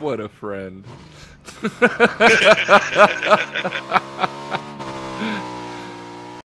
What a friend.